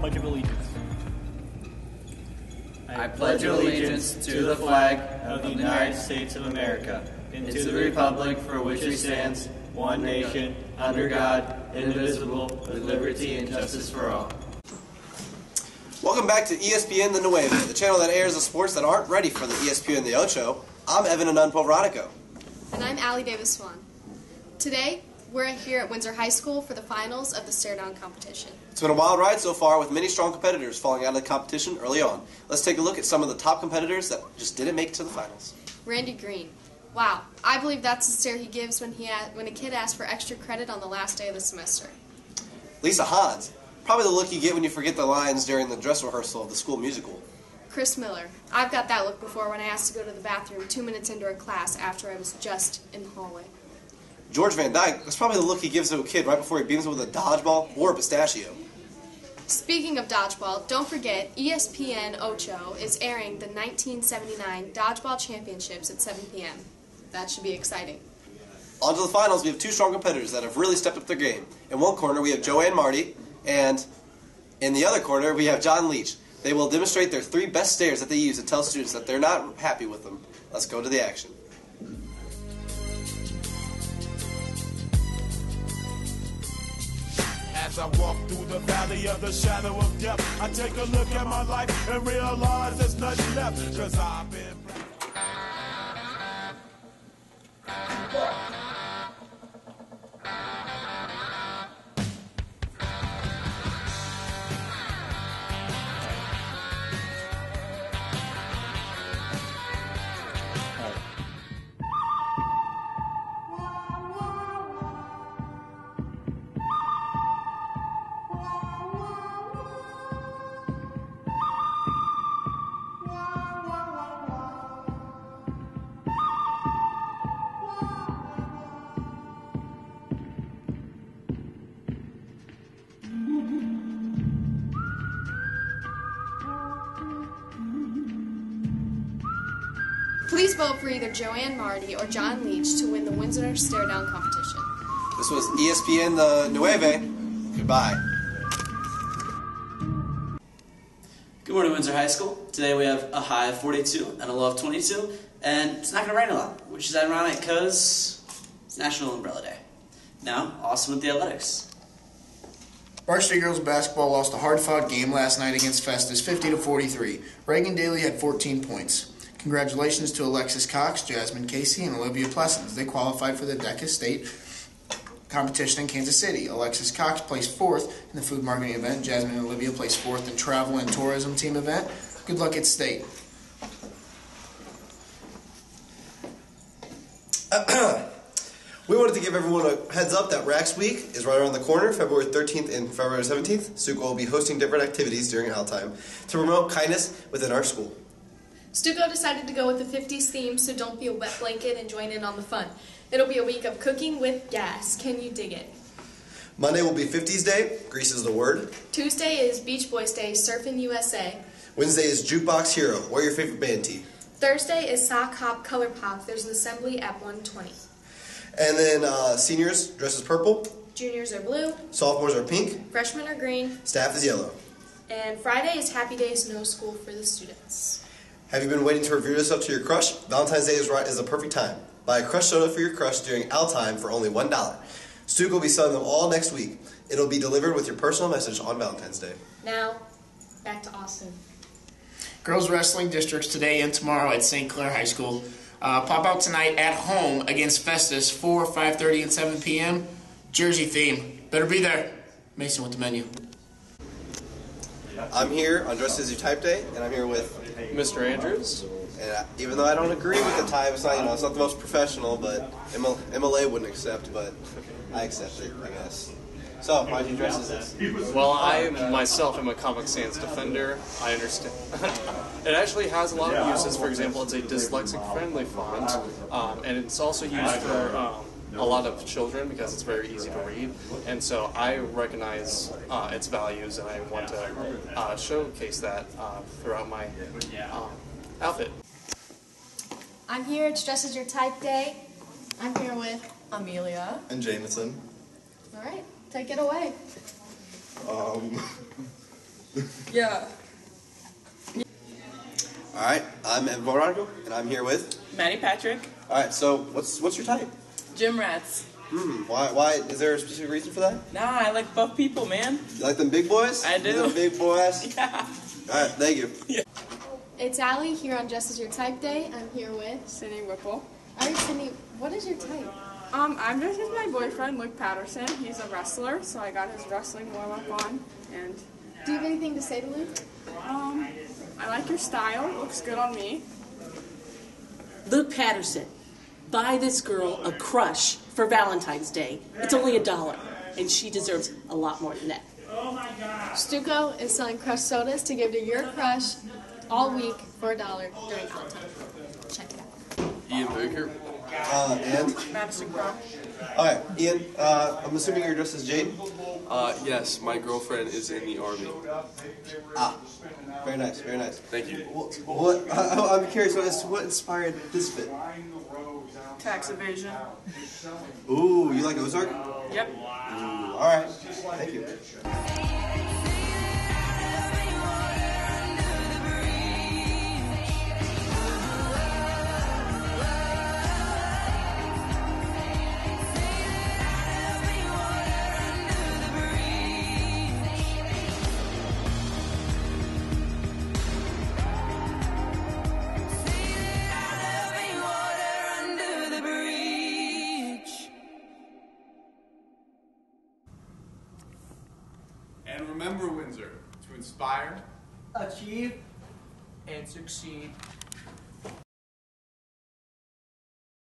Pledge of Allegiance. I pledge allegiance to the flag of the United States of America and to the republic for which it stands, one nation, under God, indivisible, with liberty and justice for all. Welcome back to ESPN The Nueve, the channel that airs the sports that aren't ready for the ESPN The Ocho. I'm Evan Anunpo Veronico. And I'm Allie Davis Swan. Today, we're here at Windsor High School for the finals of the stare down competition. It's been a wild ride so far with many strong competitors falling out of the competition early on. Let's take a look at some of the top competitors that just didn't make it to the finals. Randy Green. Wow, I believe that's the stare he gives when he a- when a kid asks for extra credit on the last day of the semester. Lisa Hans. Probably the look you get when you forget the lines during the dress rehearsal of the school musical. Chris Miller. I've got that look before when I asked to go to the bathroom two minutes into a class after I was just in the hallway. George Van Dyke. That's probably the look he gives to a kid right before he beams him with a dodgeball or a pistachio. Speaking of dodgeball, don't forget ESPN Ocho is airing the 1979 Dodgeball Championships at 7 p.m. That should be exciting. On to the finals, we have two strong competitors that have really stepped up their game. In one corner, we have Joanne Marty, and in the other corner, we have John Leach. They will demonstrate their three best stares that they use to tell students that they're not happy with them. Let's go to the action. As I walk through the valley of the shadow of death, I take a look at my life and realize there's nothing left. Cause I've been. Please vote for either Joanne Marty or John Leach to win the Windsor Stare Down competition. This was ESPN The uh, Nueve. Goodbye. Good morning, Windsor High School. Today we have a high of 42 and a low of 22, and it's not going to rain a lot, which is ironic because it's National Umbrella Day. Now, awesome with the athletics. Varsity girls basketball lost a hard-fought game last night against Festus, 50 to 43. Reagan Daly had 14 points. Congratulations to Alexis Cox, Jasmine Casey, and Olivia Plessens. They qualified for the DECA State competition in Kansas City. Alexis Cox placed fourth in the food marketing event. Jasmine and Olivia placed fourth in travel and tourism team event. Good luck at state. We wanted to give everyone a heads up that Rax Week is right around the corner, February 13th and February 17th. Stuco will be hosting different activities during Out Time to promote kindness within our school. Stuco decided to go with the 50s theme, so don't be a wet blanket and join in on the fun. It'll be a week of cooking with gas. Can you dig it? Monday will be 50s Day, Grease is the word. Tuesday is Beach Boys Day, Surfing USA. Wednesday is Jukebox Hero, wear your favorite band tee. Thursday is Sock Hop Color Pop. There's an assembly at 120. And then uh, seniors dress as purple, Juniors are blue, sophomores are pink, freshmen are green, staff is yellow. and Friday is Happy Days No School for the students. Have you been waiting to review yourself to your crush? Valentine's Day is right is a perfect time. Buy a crush soda for your crush during Out Time for only one dollar. Stuco will be selling them all next week. It'll be delivered with your personal message on Valentine's Day. Now, back to Austin. Girls wrestling districts today and tomorrow at St. Clair High School. Uh, pop out tonight at home against Festus, 4, 5.30, and 7 p.m. Jersey theme. Better be there. Mason with the menu. I'm here on Dress As You Type Day, and I'm here with, Mr. Andrews. and I, even though I don't agree with the type, it's not you know it's not the most professional, but ML, MLA wouldn't accept, but I accept it, I guess. So why did you dress as this? Well, I myself am a Comic Sans defender. I understand. it actually has a lot of uses. For example, it's a dyslexic-friendly font, um, and it's also used for um, a lot of children because it's very easy to read. And so I recognize uh, its values, and I want to uh, showcase that uh, throughout my um, outfit. I'm here. It's Dress As Your Type Day. I'm here with. Amelia. and Jameson. All right, take it away. Um, Yeah. All right, I'm Evan Veronica, and I'm here with. Maddie Patrick. All right, so what's what's your type? Gym rats. Hmm. Why? Why? Is there a specific reason for that? Nah, I like buff people, man. You like them big boys? I do. Them big boys. Yeah. All right, thank you. It's Allie here on Just As Your Type Day. I'm here with. Sydney Whipple. All right, Sydney, what is your type? Um, I'm just with my boyfriend, Luke Patterson. He's a wrestler, so I got his wrestling warm up on. And Do you have anything to say to Luke? um, I like your style. Looks good on me. Luke Patterson, buy this girl a crush for Valentine's Day. It's only a dollar, and she deserves a lot more than that. Stuco is selling crush sodas to give to your crush all week for a dollar during Valentine. Check it out. Ian Baker. Uh, and Madison Crow. all right, Ian. Uh, I'm assuming you're dressed as Jade. Uh, yes, my girlfriend is in the army. Ah, very nice, very nice. Thank you. What? what I, I'm curious. What, is, what inspired this fit? Tax evasion. Ooh, you like Ozark? Yep. Ooh, all right. Thank you. Remember, Windsor, to inspire, achieve, and succeed